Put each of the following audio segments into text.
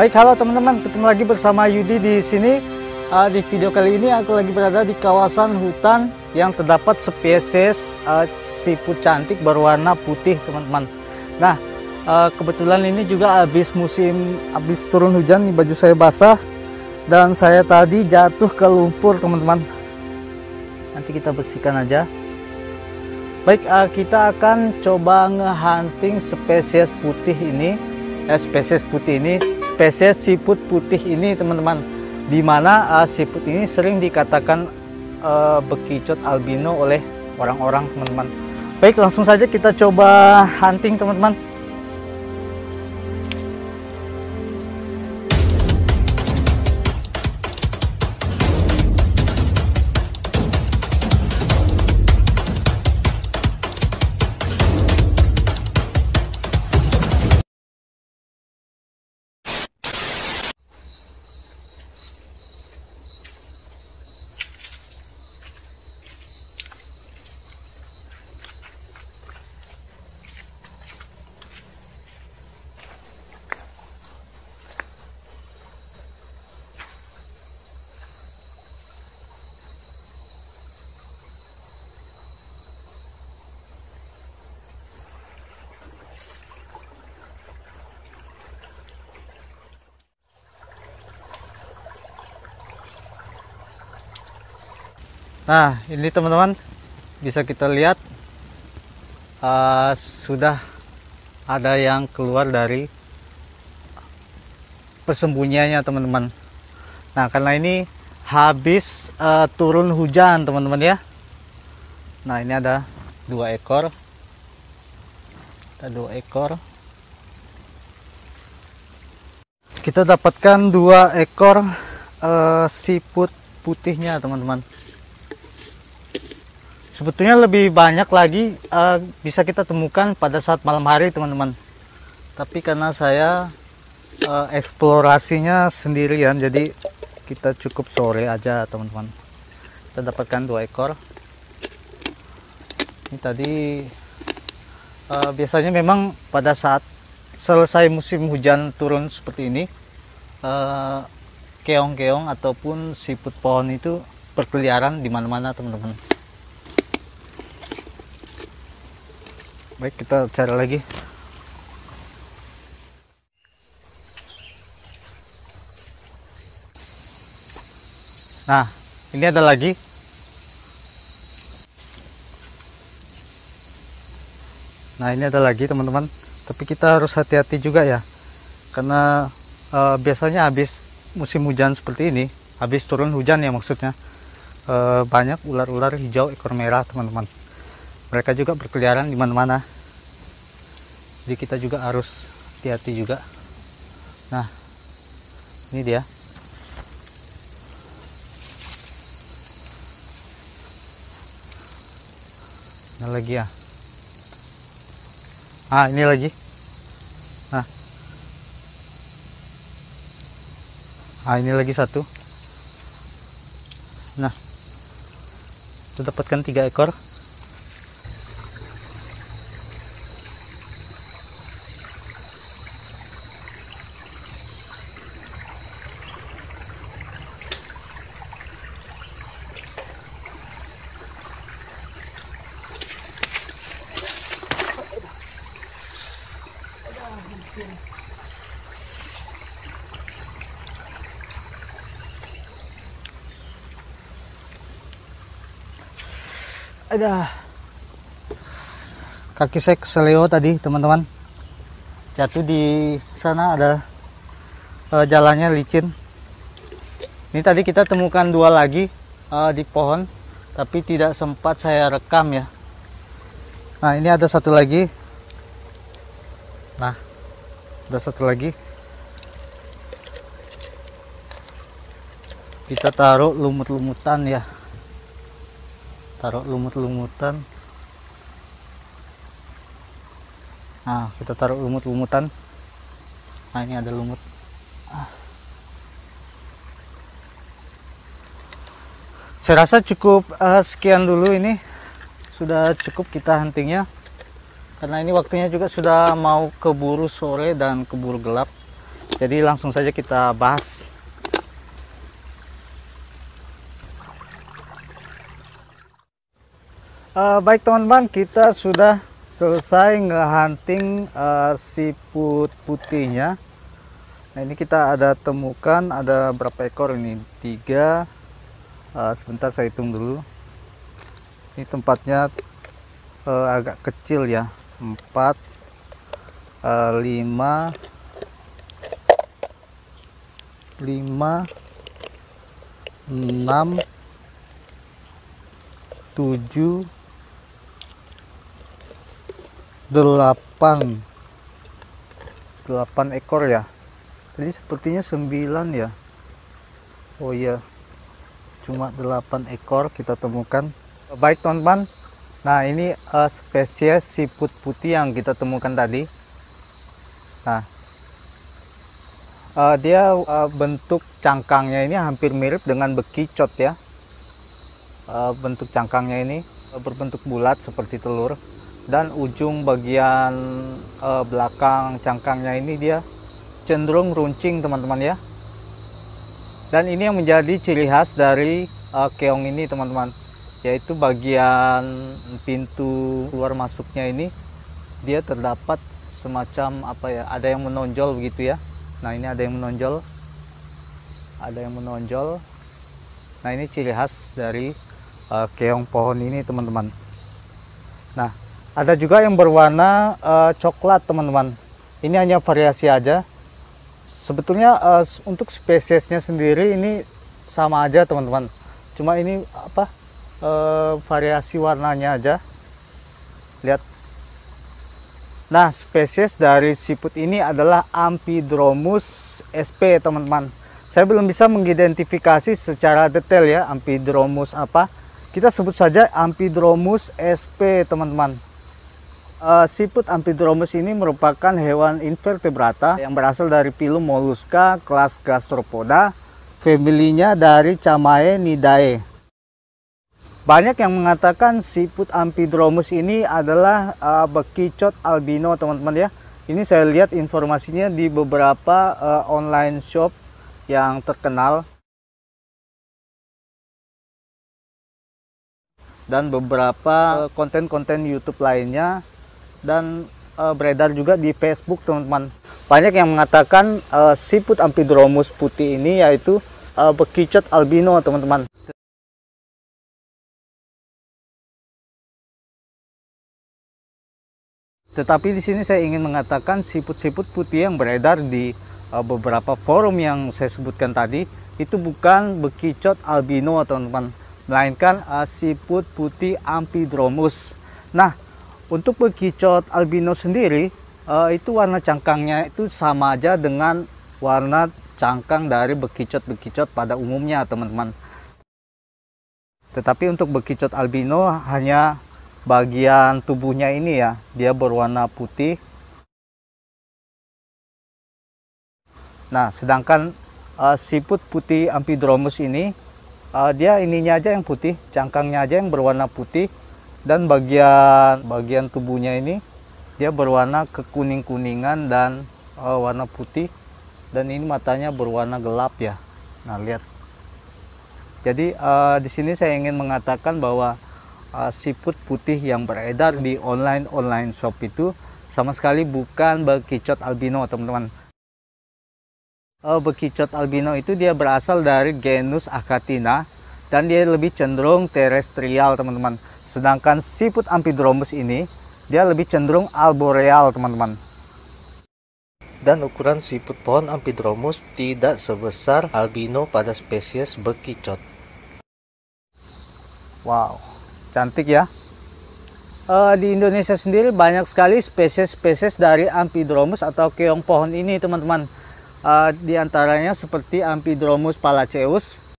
Baik, halo teman-teman, ketemu lagi bersama Yudi di sini. Uh, di video kali ini aku lagi berada di kawasan hutan yang terdapat spesies uh, siput cantik berwarna putih, teman-teman. Nah, uh, kebetulan ini juga habis musim habis turun hujan, nih baju saya basah dan saya tadi jatuh ke lumpur, teman-teman. Nanti kita bersihkan aja. Baik, uh, kita akan coba ngehunting spesies putih ini, eh, spesies putih ini, spesies siput putih ini, teman-teman di mana uh, siput ini sering dikatakan uh, bekicot albino oleh orang-orang teman-teman. Baik, langsung saja kita coba hunting teman-teman. Nah, ini teman-teman bisa kita lihat uh, sudah ada yang keluar dari persembunyiannya teman-teman. Nah, karena ini habis uh, turun hujan teman-teman ya. Nah, ini ada dua ekor. Ada dua ekor. Kita dapatkan dua ekor uh, siput putihnya teman-teman sebetulnya lebih banyak lagi uh, bisa kita temukan pada saat malam hari teman-teman. Tapi karena saya uh, eksplorasinya sendirian jadi kita cukup sore aja teman-teman. Kita dapatkan dua ekor. Ini tadi uh, biasanya memang pada saat selesai musim hujan turun seperti ini keong-keong uh, ataupun siput pohon itu berkeliaran di mana-mana teman-teman baik kita cari lagi. Nah ini ada lagi. Nah ini ada lagi teman-teman. Tapi kita harus hati-hati juga ya. Karena uh, biasanya habis musim hujan seperti ini habis turun hujan ya maksudnya uh, banyak ular-ular hijau ekor merah teman-teman mereka juga berkeliaran di mana-mana. Jadi kita juga harus hati-hati juga. Nah ini dia. Ini lagi ya. Ah ini lagi. Nah. Ah ini lagi satu. Nah. Kita dapatkan tiga ekor ada kaki saya keseleo tadi teman-teman. Jatuh di sana ada uh, jalannya licin. Ini tadi kita temukan dua lagi uh, di pohon tapi tidak sempat saya rekam ya. Nah ini ada satu lagi. Nah ada satu lagi. Kita taruh lumut-lumutan ya taruh lumut-lumutan. Nah kita taruh lumut-lumutan. Nah ini ada lumut. Ah. saya rasa cukup uh, sekian dulu ini. Sudah cukup kita huntingnya. Karena ini waktunya juga sudah mau keburu sore dan keburu gelap. Jadi langsung saja kita bahas. Uh, baik teman-teman, kita sudah selesai ngehunting uh, siput putihnya. Nah ini kita ada temukan ada berapa ekor ini? Tiga. Uh, sebentar saya hitung dulu. Ini tempatnya uh, agak kecil ya. Empat, uh, lima, lima, enam, tujuh, delapan, delapan ekor ya? Jadi sepertinya 9 ya? Oh iya. Cuma 8 ekor kita temukan. Baik teman-teman. Nah ini uh, spesies siput putih yang kita temukan tadi. Nah. Uh, dia uh, bentuk cangkangnya ini hampir mirip dengan bekicot ya. Uh, bentuk cangkangnya ini berbentuk bulat seperti telur dan ujung bagian uh, belakang cangkangnya ini dia cenderung runcing teman-teman ya. Dan ini yang menjadi ciri khas dari uh, keong ini teman-teman yaitu bagian pintu keluar masuknya ini dia terdapat semacam apa ya ada yang menonjol begitu ya. Nah ini ada yang menonjol. Ada yang menonjol. Nah ini ciri khas dari uh, keong pohon ini teman-teman. Nah ada juga yang berwarna uh, coklat teman-teman. Ini hanya variasi aja. Sebetulnya uh, untuk spesiesnya sendiri ini sama aja teman-teman. Cuma ini apa uh, variasi warnanya aja. Lihat. Nah spesies dari siput ini adalah Ampidromus sp teman-teman. Saya belum bisa mengidentifikasi secara detail ya Ampidromus apa. Kita sebut saja Ampidromus sp teman-teman Uh, siput Ampidromus ini merupakan hewan invertebrata yang berasal dari filum mollusca kelas gastropoda, familinya dari Chamaenidae. Banyak yang mengatakan siput Ampidromus ini adalah uh, bekicot albino, teman-teman ya. Ini saya lihat informasinya di beberapa uh, online shop yang terkenal. Dan beberapa konten-konten YouTube lainnya dan uh, beredar juga di Facebook teman-teman. Banyak yang mengatakan uh, siput Ampidromus putih ini yaitu uh, bekicot albino teman-teman. Tetapi di sini saya ingin mengatakan siput-siput putih yang beredar di uh, beberapa forum yang saya sebutkan tadi itu bukan bekicot albino teman-teman, melainkan uh, siput putih Ampidromus. Nah, untuk bekicot albino sendiri, uh, itu warna cangkangnya itu sama aja dengan warna cangkang dari bekicot-bekicot pada umumnya, teman-teman. Tetapi untuk bekicot albino hanya bagian tubuhnya ini ya, dia berwarna putih. Nah, sedangkan uh, siput putih Ampidromus ini, uh, dia ininya aja yang putih, cangkangnya aja yang berwarna putih dan bagian bagian tubuhnya ini dia berwarna kekuning kuningan dan uh, warna putih. Dan ini matanya berwarna gelap ya. Nah lihat. Jadi uh, di sini saya ingin mengatakan bahwa uh, siput putih yang beredar di online online shop itu sama sekali bukan bekicot albino teman-teman. Uh, bekicot albino itu dia berasal dari genus Acatina dan dia lebih cenderung terestrial teman-teman Sedangkan siput Ampidromus ini dia lebih cenderung arboreal teman-teman. Dan ukuran siput pohon Ampidromus tidak sebesar albino pada spesies bekicot. Wow, cantik ya. Uh, di Indonesia sendiri banyak sekali spesies-spesies dari Ampidromus atau keong pohon ini teman-teman. Uh, di antaranya seperti Ampidromus palaceus,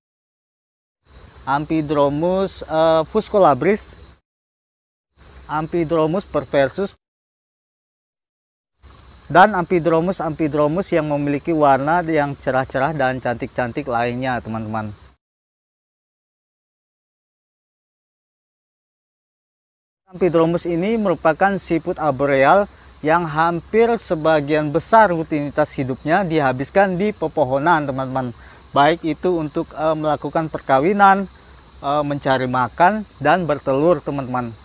Ampidromus uh, fuscolabris, Ampidromus perversus dan Ampidromus Ampidromus yang memiliki warna yang cerah-cerah dan cantik-cantik lainnya teman-teman. Ampidromus ini merupakan siput arboreal yang hampir sebagian besar rutinitas hidupnya dihabiskan di pepohonan teman-teman. Baik itu untuk e, melakukan perkawinan e, mencari makan dan bertelur teman-teman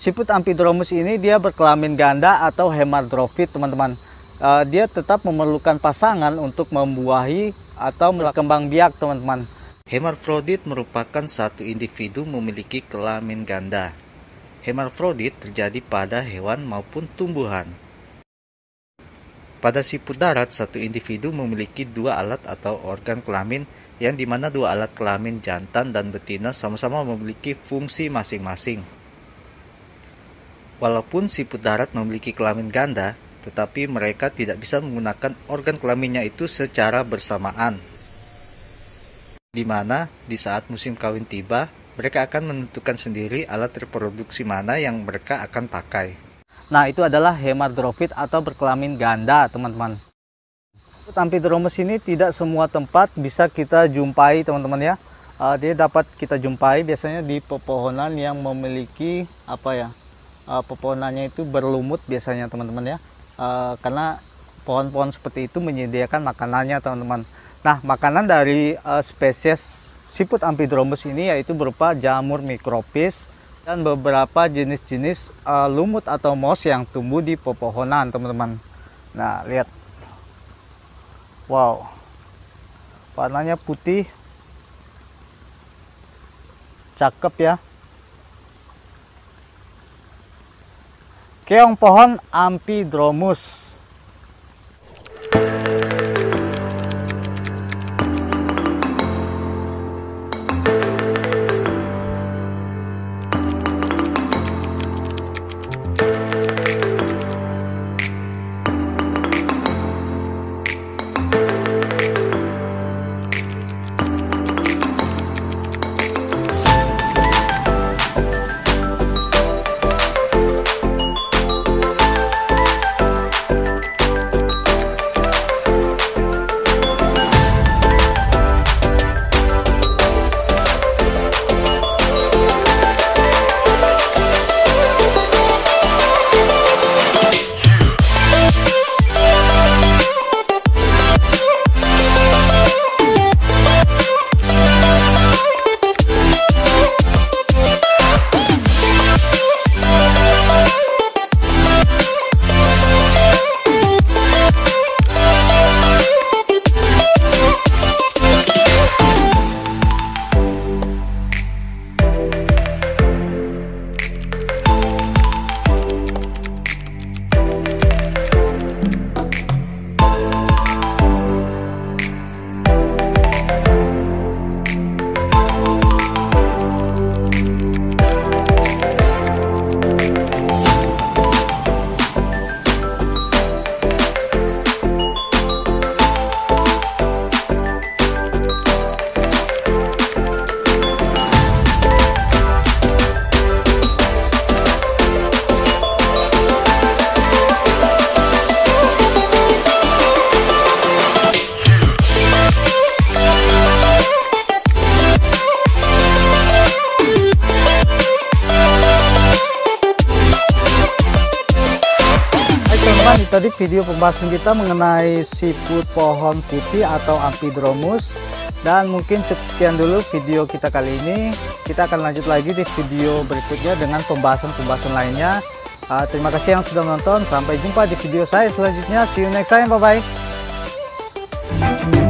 siput ampidromus ini dia berkelamin ganda atau hemardrofit teman-teman e, dia tetap memerlukan pasangan untuk membuahi atau berkembang biak teman-teman Hermafrodit merupakan satu individu memiliki kelamin ganda Hermafrodit terjadi pada hewan maupun tumbuhan. Pada siput darat, satu individu memiliki dua alat atau organ kelamin yang di mana dua alat kelamin jantan dan betina sama-sama memiliki fungsi masing-masing. Walaupun siput darat memiliki kelamin ganda, tetapi mereka tidak bisa menggunakan organ kelaminnya itu secara bersamaan. Di mana di saat musim kawin tiba, mereka akan menentukan sendiri alat reproduksi mana yang mereka akan pakai. Nah, itu adalah hemadrofit atau berkelamin ganda, teman-teman. Ampidromus ini tidak semua tempat bisa kita jumpai, teman-teman ya. Uh, dia dapat kita jumpai biasanya di pepohonan yang memiliki apa ya? Uh, pepohonannya itu berlumut biasanya, teman-teman ya. Uh, karena pohon-pohon seperti itu menyediakan makanannya, teman-teman. Nah, makanan dari uh, spesies Siput ampidromus ini yaitu berupa jamur mikrofis dan beberapa jenis-jenis uh, lumut atau mos yang tumbuh di pepohonan teman-teman. Nah lihat. Wow. Warnanya putih. Cakep ya keong pohon ampidromus tadi video pembahasan kita mengenai siput pohon putih atau Ampidromus dan mungkin cukup sekian dulu video kita kali ini. Kita akan lanjut lagi di video berikutnya dengan pembahasan-pembahasan lainnya. Uh, terima kasih yang sudah menonton. Sampai jumpa di video saya selanjutnya. See you next time. Bye bye